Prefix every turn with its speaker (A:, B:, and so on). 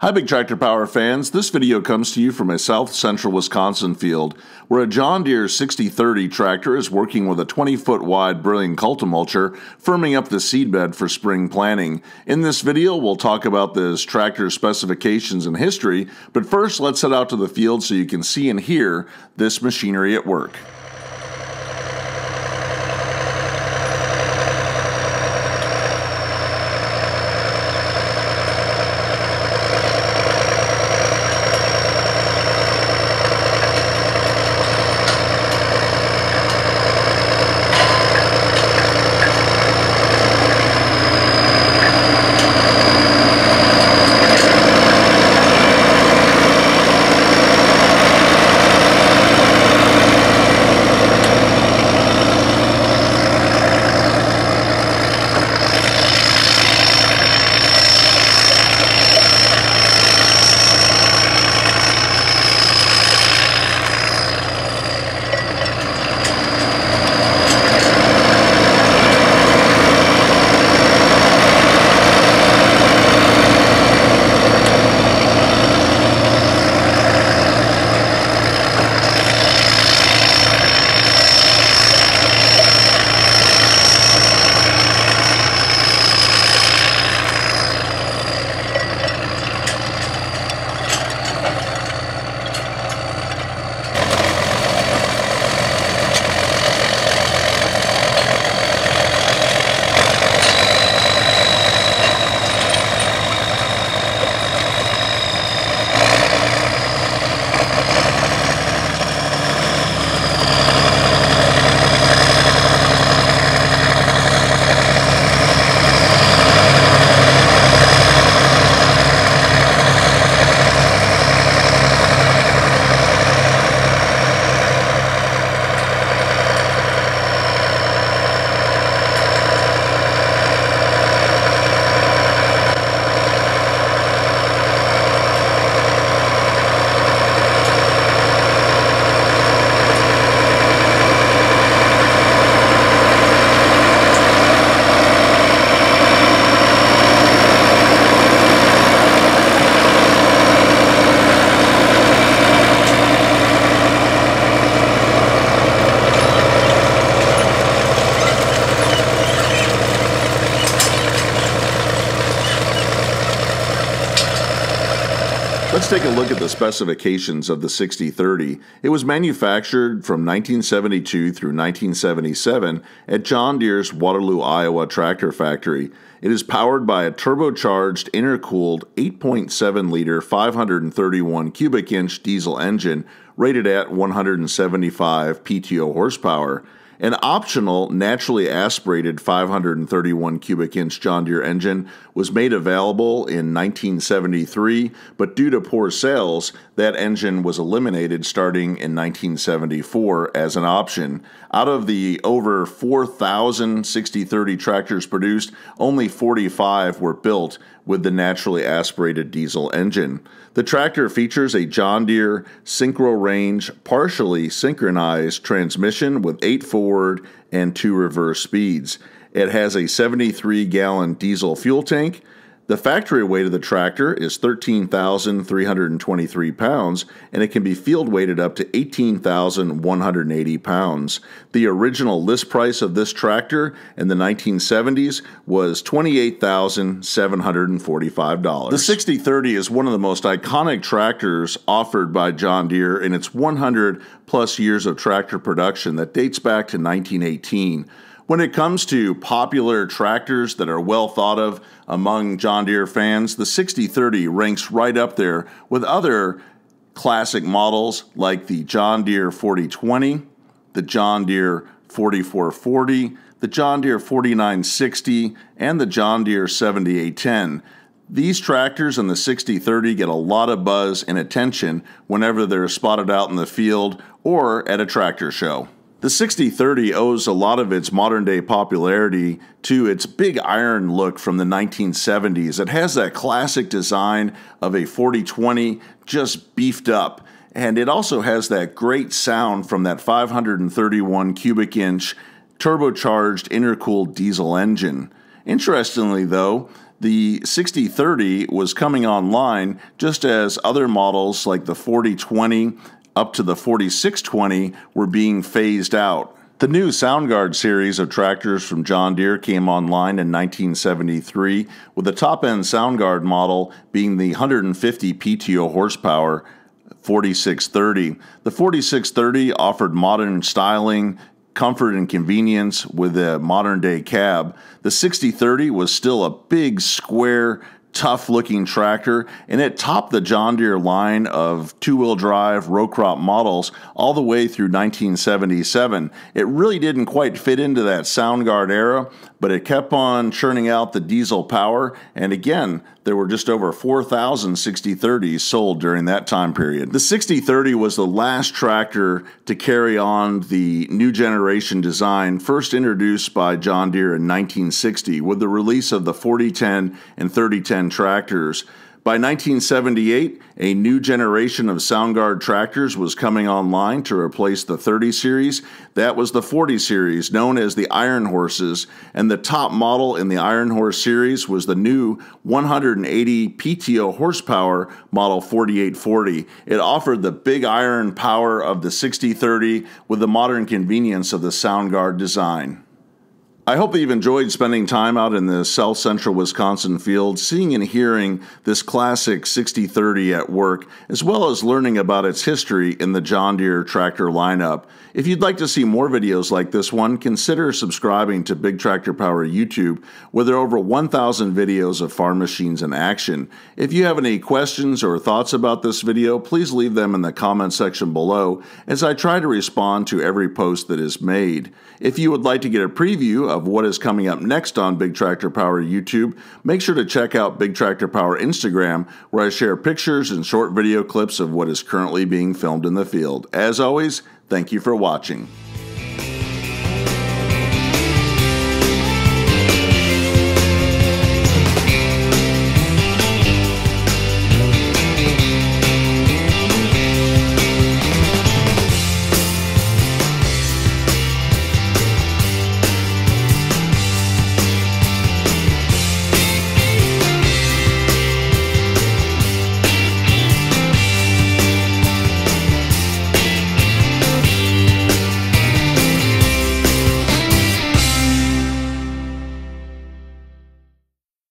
A: Hi, Big Tractor Power fans. This video comes to you from a south central Wisconsin field where a John Deere 6030 tractor is working with a 20 foot wide Brillion Cultimulcher, firming up the seedbed for spring planting. In this video, we'll talk about this tractor's specifications and history, but first let's head out to the field so you can see and hear this machinery at work. Let's take a look at the specifications of the 6030. It was manufactured from 1972 through 1977 at John Deere's Waterloo, Iowa tractor factory. It is powered by a turbocharged, intercooled 8.7 liter, 531 cubic inch diesel engine rated at 175 PTO horsepower. An optional, naturally aspirated 531 cubic inch John Deere engine was made available in 1973, but due to poor sales, that engine was eliminated starting in 1974 as an option. Out of the over 4,000 6030 tractors produced, only 45 were built with the naturally aspirated diesel engine. The tractor features a John Deere Synchro Range partially synchronized transmission with 8 forward and 2 reverse speeds. It has a 73 gallon diesel fuel tank the factory weight of the tractor is 13,323 pounds, and it can be field weighted up to 18,180 pounds. The original list price of this tractor in the 1970s was $28,745. The 6030 is one of the most iconic tractors offered by John Deere in its 100 plus years of tractor production that dates back to 1918. When it comes to popular tractors that are well thought of among John Deere fans, the 6030 ranks right up there with other classic models like the John Deere 4020, the John Deere 4440, the John Deere 4960, and the John Deere 7810. These tractors and the 6030 get a lot of buzz and attention whenever they're spotted out in the field or at a tractor show. The 6030 owes a lot of its modern day popularity to its big iron look from the 1970s. It has that classic design of a 4020 just beefed up. And it also has that great sound from that 531 cubic inch turbocharged intercooled diesel engine. Interestingly, though, the 6030 was coming online just as other models like the 4020 up to the 4620 were being phased out. The new Soundguard series of tractors from John Deere came online in 1973, with the top end Soundguard model being the 150 PTO horsepower 4630. The 4630 offered modern styling, comfort and convenience with a modern day cab. The 6030 was still a big square tough looking tractor, and it topped the John Deere line of two wheel drive row crop models all the way through 1977. It really didn't quite fit into that Soundguard era, but it kept on churning out the diesel power, and again, there were just over 4,000 6030s sold during that time period. The 6030 was the last tractor to carry on the new generation design first introduced by John Deere in 1960 with the release of the 4010 and 3010 tractors. By 1978, a new generation of Soundguard tractors was coming online to replace the 30 series. That was the 40 series, known as the Iron Horses, and the top model in the Iron Horse series was the new 180 PTO horsepower model 4840. It offered the big iron power of the 6030 with the modern convenience of the Soundguard design. I hope that you've enjoyed spending time out in the south central Wisconsin field, seeing and hearing this classic 6030 at work, as well as learning about its history in the John Deere tractor lineup. If you'd like to see more videos like this one, consider subscribing to Big Tractor Power YouTube, where there are over 1,000 videos of farm machines in action. If you have any questions or thoughts about this video, please leave them in the comment section below, as I try to respond to every post that is made. If you would like to get a preview of of what is coming up next on Big Tractor Power YouTube, make sure to check out Big Tractor Power Instagram, where I share pictures and short video clips of what is currently being filmed in the field. As always, thank you for watching.